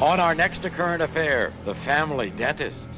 On our next current affair, the family dentist.